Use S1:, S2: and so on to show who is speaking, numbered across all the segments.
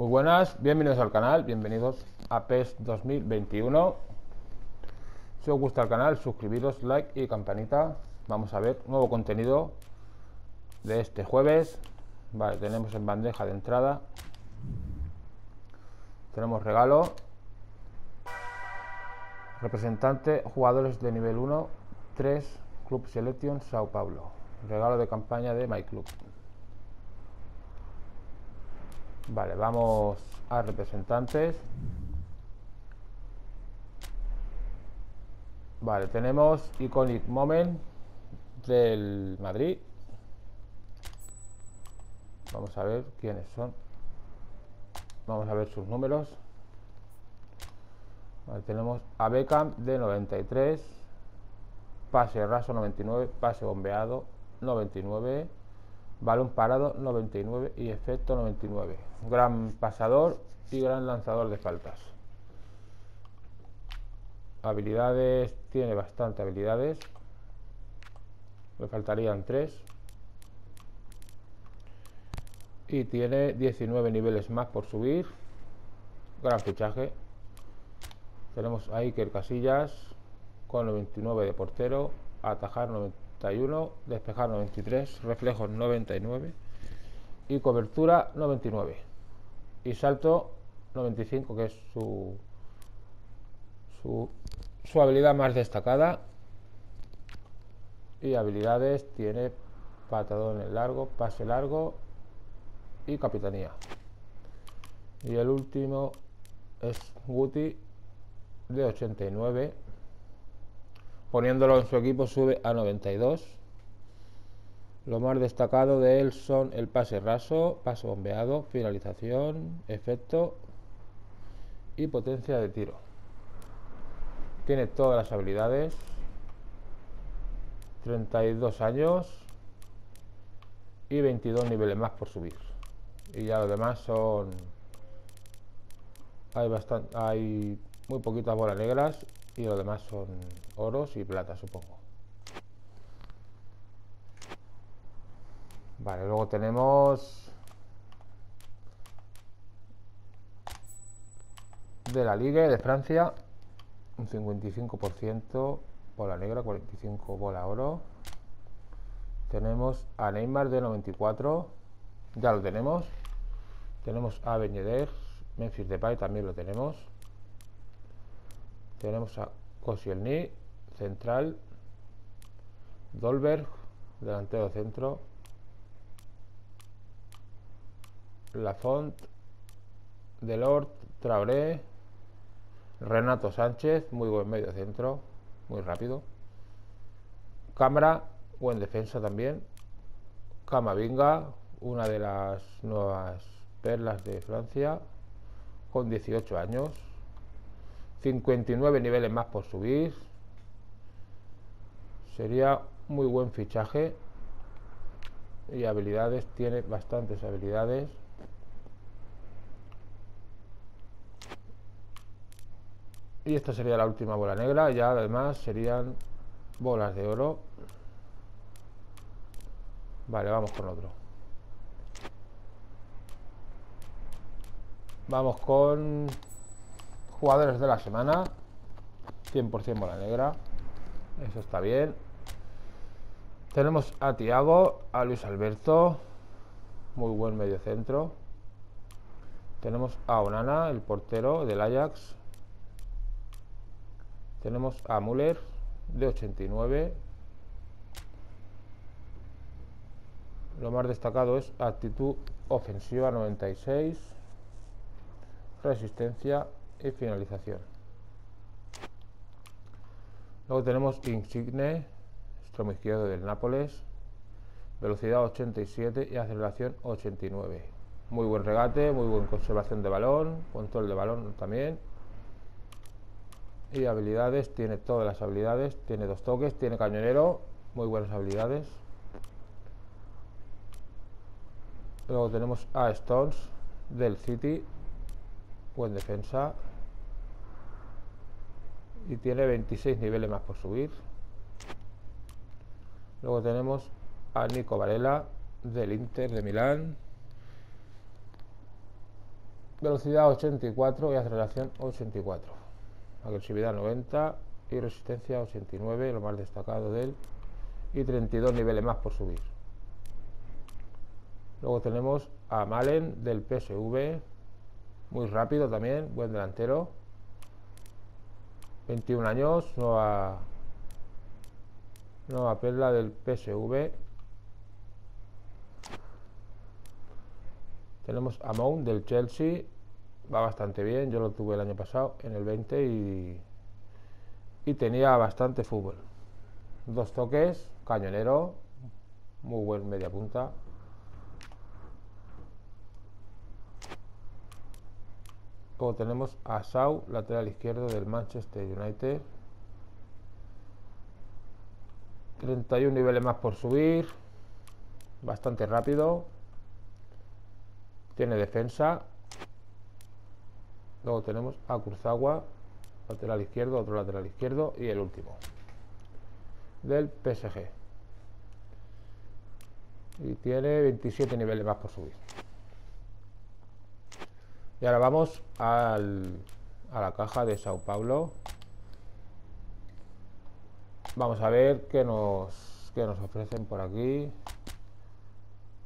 S1: Muy buenas, bienvenidos al canal, bienvenidos a PES 2021. Si os gusta el canal, suscribiros, like y campanita. Vamos a ver nuevo contenido de este jueves. Vale, tenemos en bandeja de entrada. Tenemos regalo. Representante, jugadores de nivel 1, 3, Club Selection, Sao Paulo. Regalo de campaña de My Club. Vale, vamos a representantes. Vale, tenemos Iconic Moment del Madrid. Vamos a ver quiénes son. Vamos a ver sus números. Vale, tenemos a Beckham de 93. Pase raso 99. Pase bombeado 99. Balón parado 99 y efecto 99. Gran pasador y gran lanzador de faltas. Habilidades, tiene bastante habilidades. Me faltarían 3. Y tiene 19 niveles más por subir. Gran fichaje. Tenemos a Iker Casillas con 99 de portero. Atajar 91, despejar 93, reflejos 99 y cobertura 99 y salto 95 que es su, su, su habilidad más destacada. Y habilidades tiene patadón en largo, pase largo y capitanía. Y el último es Guti de 89 poniéndolo en su equipo sube a 92 lo más destacado de él son el pase raso, pase bombeado, finalización, efecto y potencia de tiro. Tiene todas las habilidades. 32 años y 22 niveles más por subir. Y ya los demás son... Hay, bastante, hay muy poquitas bolas negras y los demás son oros y plata, supongo. Vale, luego tenemos de la Liga de Francia un 55% bola negra, 45 bola oro. Tenemos a Neymar de 94, ya lo tenemos. Tenemos a Beñeder, Memphis Depay también lo tenemos. Tenemos a Koscielny, central. Dolberg, delantero centro. Lafont, Delort, Traoré, Renato Sánchez, muy buen medio centro, muy rápido. Cámara, buen defensa también. Camavinga, una de las nuevas perlas de Francia, con 18 años. 59 niveles más por subir. Sería muy buen fichaje. Y habilidades, tiene bastantes habilidades. Y esta sería la última bola negra. Ya además serían bolas de oro. Vale, vamos con otro. Vamos con jugadores de la semana. 100% bola negra. Eso está bien. Tenemos a Tiago, a Luis Alberto. Muy buen medio centro. Tenemos a Onana, el portero del Ajax. Tenemos a Müller de 89. Lo más destacado es actitud ofensiva 96, resistencia y finalización. Luego tenemos Insigne, extremo izquierdo del Nápoles, velocidad 87 y aceleración 89. Muy buen regate, muy buena conservación de balón, control de balón también y habilidades, tiene todas las habilidades, tiene dos toques, tiene cañonero, muy buenas habilidades. Luego tenemos a Stones del City, buen defensa. Y tiene 26 niveles más por subir. Luego tenemos a Nico Varela del Inter de Milán. Velocidad 84 y aceleración 84. Agresividad 90 y resistencia 89, lo más destacado de él. Y 32 niveles más por subir. Luego tenemos a Malen del PSV. Muy rápido también, buen delantero. 21 años, nueva, nueva perla del PSV. Tenemos a Mount del Chelsea. Va bastante bien. Yo lo tuve el año pasado en el 20 y, y tenía bastante fútbol. Dos toques, cañonero, muy buen media punta. Luego tenemos a Sau, lateral izquierdo del Manchester United. 31 niveles más por subir. Bastante rápido. Tiene defensa. Luego tenemos a Cruzagua, lateral izquierdo, otro lateral izquierdo y el último del PSG. Y tiene 27 niveles más por subir. Y ahora vamos al, a la caja de Sao Paulo. Vamos a ver qué nos, qué nos ofrecen por aquí.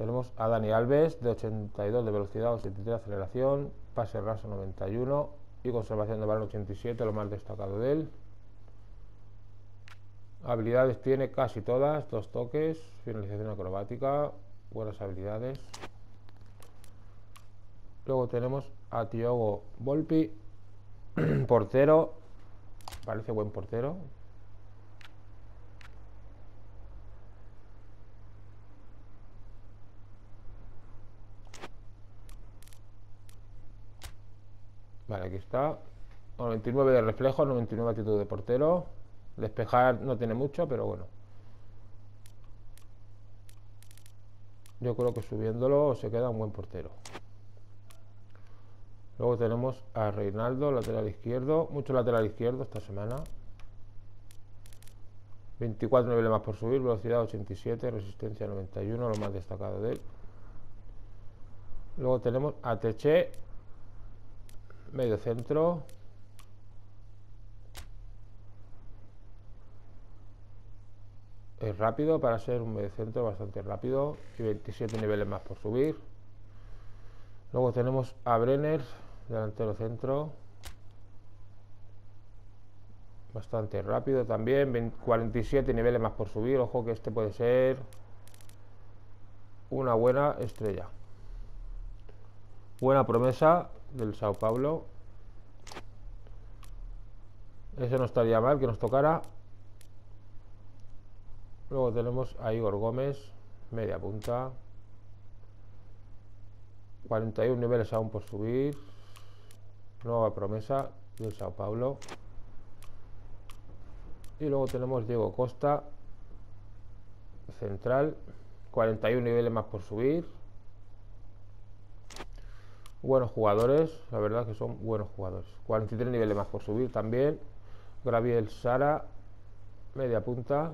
S1: Tenemos a Dani Alves de 82 de velocidad, 83 de aceleración, pase raso 91 y conservación de balón 87, lo más destacado de él. Habilidades tiene casi todas, dos toques, finalización acrobática, buenas habilidades. Luego tenemos a Tiogo Volpi, portero, parece buen portero, Vale, aquí está. 99 de reflejo, 99 actitud de portero. Despejar no tiene mucho, pero bueno. Yo creo que subiéndolo se queda un buen portero. Luego tenemos a Reinaldo, lateral izquierdo. Mucho lateral izquierdo esta semana. 24 niveles más por subir, velocidad 87, resistencia 91, lo más destacado de él. Luego tenemos a Teche, medio centro. Es rápido para ser un medio centro bastante rápido y 27 niveles más por subir. Luego tenemos a Brenner delantero centro. Bastante rápido también 47 niveles más por subir ojo que este puede ser una buena estrella. Buena promesa del Sao Paulo. Ese no estaría mal que nos tocara. Luego tenemos a Igor Gómez, media punta. 41 niveles aún por subir. Nueva promesa del Sao Paulo. Y luego tenemos Diego Costa, central. 41 niveles más por subir buenos jugadores, la verdad que son buenos jugadores. 43 niveles más por subir también. Graviel Sara, media punta.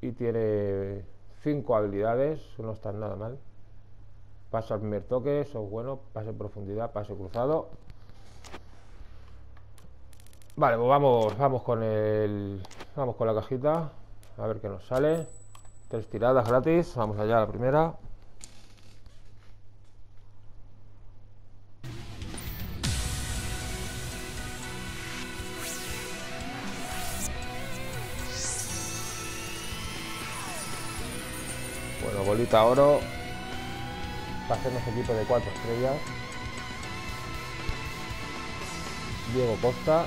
S1: Y tiene 5 habilidades, no están nada mal. Pasa al primer toque, eso es bueno. Pase en profundidad, pase cruzado. Vale, pues vamos, vamos con el. Vamos con la cajita. A ver qué nos sale. Tres tiradas gratis. Vamos allá a la primera. Bolita oro para hacernos equipo de cuatro estrellas. Diego Costa.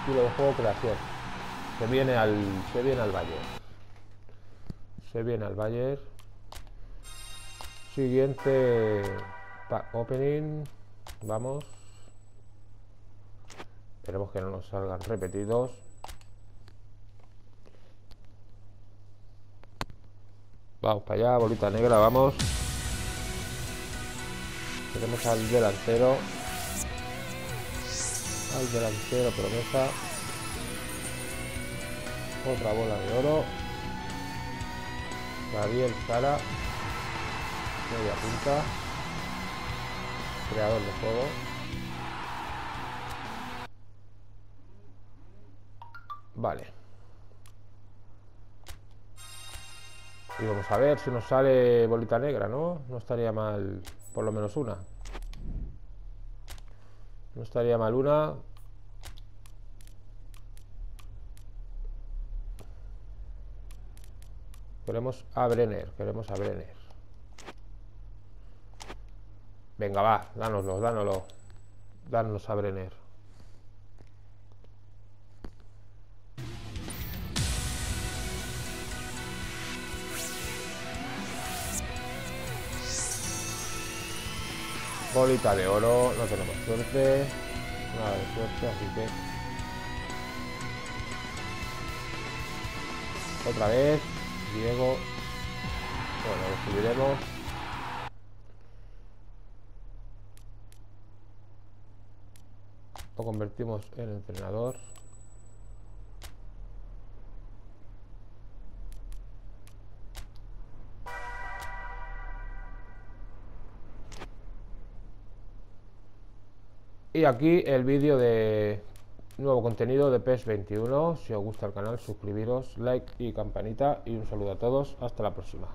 S1: Estilo de juego creación. Se viene al se viene al Bayern. Se viene al Bayern. Siguiente opening. Vamos Esperemos que no nos salgan repetidos. Vamos para allá, bolita negra, vamos. Tenemos al delantero. Al delantero promesa. Otra bola de oro. Gabriel Sara. Media punta. Creador de juego. Vale. Y vamos a ver si nos sale bolita negra, ¿no? No estaría mal por lo menos una. No estaría mal una. Queremos a Brenner, queremos a Brenner. Venga, va, dánoslo, dánoslo. Danos a Brenner. Bolita de oro, no tenemos suerte. Nada de suerte, así que... Otra vez, Diego. Bueno, lo subiremos. Lo convertimos en entrenador. Y aquí el vídeo de nuevo contenido de PES 21. Si os gusta el canal, suscribiros, like y campanita. Y un saludo a todos. Hasta la próxima.